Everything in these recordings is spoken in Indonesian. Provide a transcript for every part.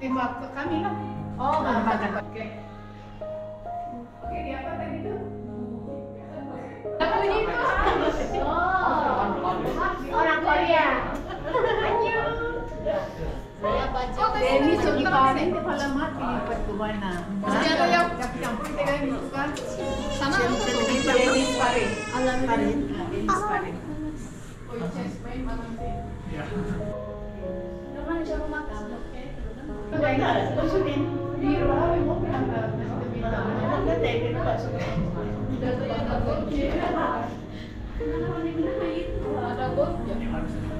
Tembak ke eh, kami lah. Oh. Oke. Oke, diangkat Demi Sulikarin di Palamat, pilipat ko ba na? Masyado yung- Campur tayo yung kan? Sana ako to. Dennis pa rin. Alam Pa rin. Ah, Dennis pa rin. Naman siya rumakas. Kaya nga, susunod. Biro, ay mo, ang Yang berat tinggi sekali. Rice, naman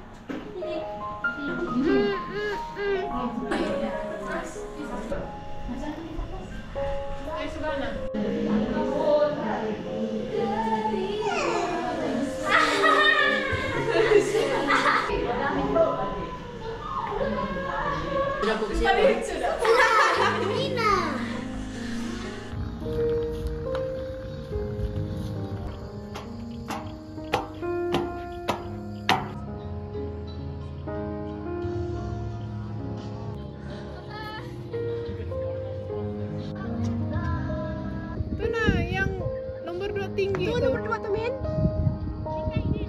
tinggi nomor dua tuh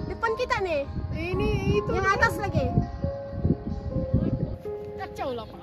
Depan kita nih. Ini itu. Yang atas lagi. Kacau lah Pak.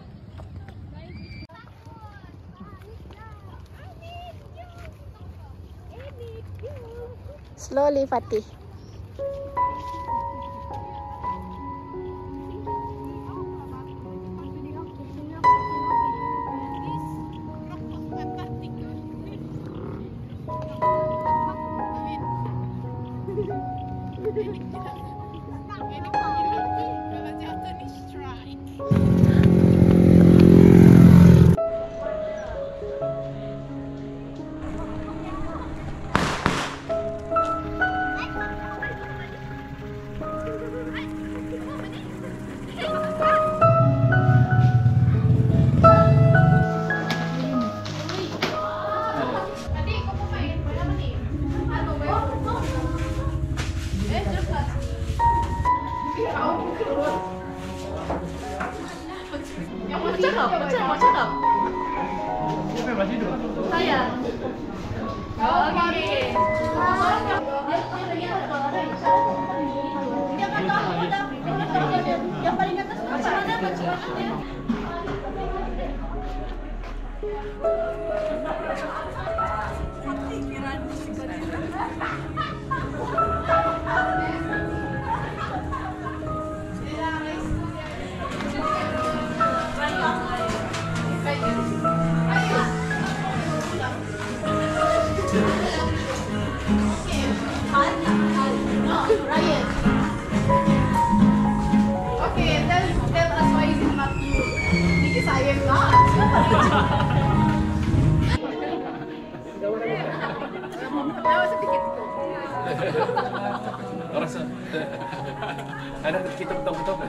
Slowly Fatih. Kalau Mau cakap, mau cakap, mau cakap. Saya. Oke. Yang paling atas macam mana? Macam mana? Okay, 나와서 피켓 알았어 나는 그렇게 떡떡떡